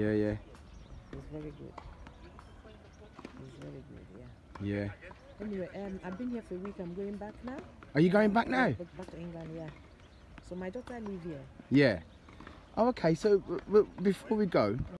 Yeah, yeah, It's very good. It's very good, yeah. yeah. Anyway, um, I've been here for a week. I'm going back now. Are you going back now? Back, to England, yeah. So my daughter live here. Yeah. Oh, okay. So before we go,